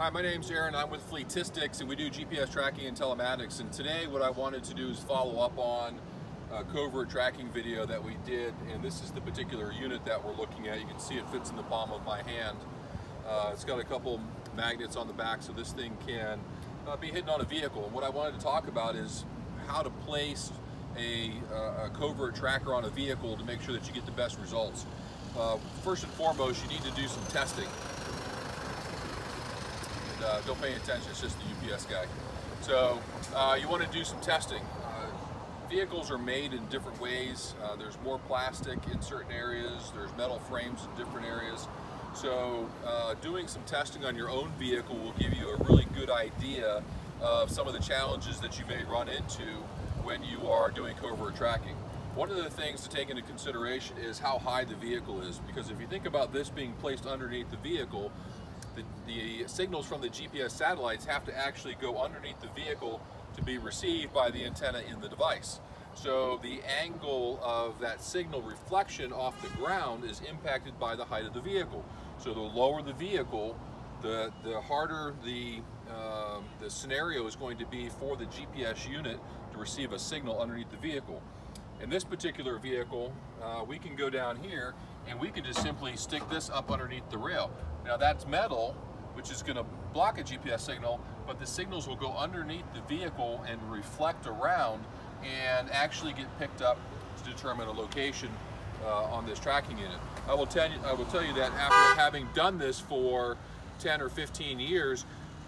Hi, my name's Aaron. I'm with Fleetistics and we do GPS tracking and telematics. And today what I wanted to do is follow up on a covert tracking video that we did. And this is the particular unit that we're looking at. You can see it fits in the palm of my hand. Uh, it's got a couple magnets on the back so this thing can uh, be hidden on a vehicle. And what I wanted to talk about is how to place a, uh, a covert tracker on a vehicle to make sure that you get the best results. Uh, first and foremost, you need to do some testing uh, don't pay attention, it's just the UPS guy. So uh, you want to do some testing. Uh, vehicles are made in different ways. Uh, there's more plastic in certain areas, there's metal frames in different areas. So uh, doing some testing on your own vehicle will give you a really good idea of some of the challenges that you may run into when you are doing covert tracking. One of the things to take into consideration is how high the vehicle is because if you think about this being placed underneath the vehicle, the, the signals from the GPS satellites have to actually go underneath the vehicle to be received by the antenna in the device. So the angle of that signal reflection off the ground is impacted by the height of the vehicle. So the lower the vehicle, the, the harder the, uh, the scenario is going to be for the GPS unit to receive a signal underneath the vehicle. In this particular vehicle, uh, we can go down here and we can just simply stick this up underneath the rail. Now that's metal, which is going to block a GPS signal, but the signals will go underneath the vehicle and reflect around and actually get picked up to determine a location uh, on this tracking unit. I will tell you, I will tell you that after having done this for 10 or 15 years,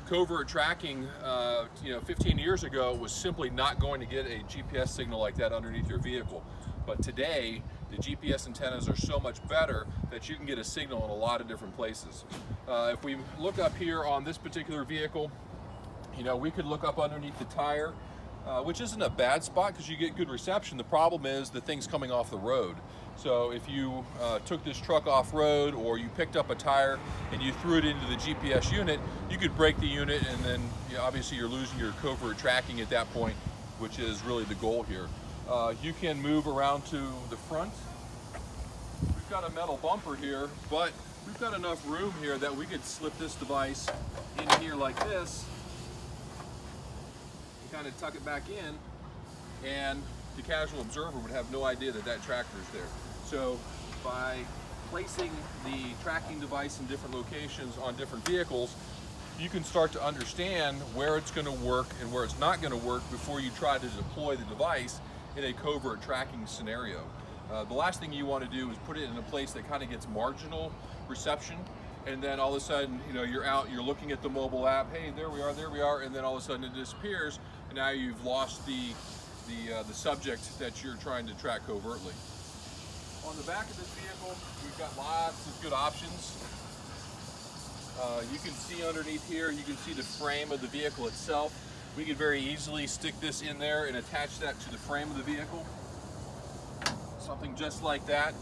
covert tracking, uh, you know, 15 years ago was simply not going to get a GPS signal like that underneath your vehicle. But today, the GPS antennas are so much better that you can get a signal in a lot of different places. Uh, if we look up here on this particular vehicle, you know, we could look up underneath the tire, uh, which isn't a bad spot because you get good reception. The problem is the thing's coming off the road. So if you uh, took this truck off road or you picked up a tire and you threw it into the GPS unit, you could break the unit and then you know, obviously you're losing your covert tracking at that point, which is really the goal here. Uh, you can move around to the front. We've got a metal bumper here, but we've got enough room here that we could slip this device in here like this and kind of tuck it back in and the casual observer would have no idea that that tracker is there. So by placing the tracking device in different locations on different vehicles, you can start to understand where it's going to work and where it's not going to work before you try to deploy the device in a covert tracking scenario. Uh, the last thing you want to do is put it in a place that kind of gets marginal reception and then all of a sudden, you know, you're out, you're looking at the mobile app, hey, there we are, there we are, and then all of a sudden it disappears, and now you've lost the, the, uh, the subject that you're trying to track covertly. On the back of this vehicle, we've got lots of good options. Uh, you can see underneath here, you can see the frame of the vehicle itself. We could very easily stick this in there and attach that to the frame of the vehicle. Something just like that.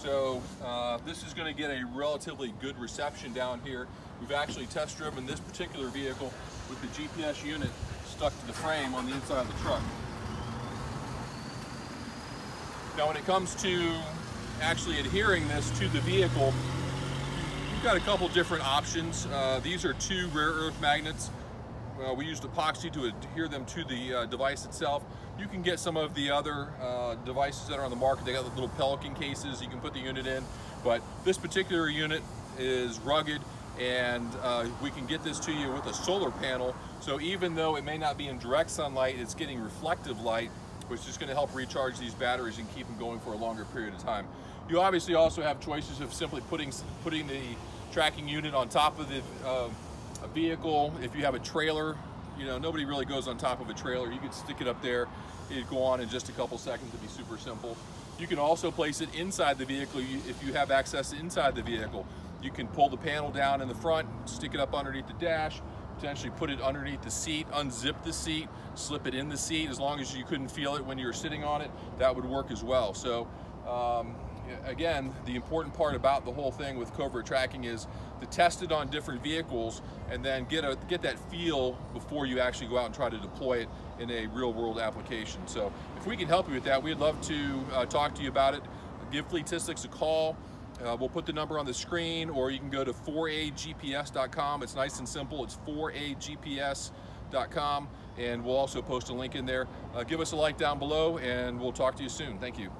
So uh, this is going to get a relatively good reception down here. We've actually test driven this particular vehicle with the GPS unit stuck to the frame on the inside of the truck. Now when it comes to actually adhering this to the vehicle, you've got a couple different options. Uh, these are two rare earth magnets. Uh, we used epoxy to adhere them to the uh, device itself. You can get some of the other uh, devices that are on the market. They got the little Pelican cases you can put the unit in, but this particular unit is rugged and uh, we can get this to you with a solar panel. So even though it may not be in direct sunlight, it's getting reflective light, which is going to help recharge these batteries and keep them going for a longer period of time. You obviously also have choices of simply putting putting the tracking unit on top of the uh, a vehicle, if you have a trailer, you know, nobody really goes on top of a trailer. You could stick it up there. It'd go on in just a couple seconds. It'd be super simple. You can also place it inside the vehicle if you have access inside the vehicle. You can pull the panel down in the front, stick it up underneath the dash, potentially put it underneath the seat, unzip the seat, slip it in the seat. As long as you couldn't feel it when you were sitting on it, that would work as well. So um, again, the important part about the whole thing with covert tracking is to test it on different vehicles and then get a get that feel before you actually go out and try to deploy it in a real world application. So if we can help you with that, we'd love to uh, talk to you about it. Give Fleetistics a call. Uh, we'll put the number on the screen or you can go to 4agps.com. It's nice and simple. It's 4agps.com and we'll also post a link in there. Uh, give us a like down below and we'll talk to you soon. Thank you.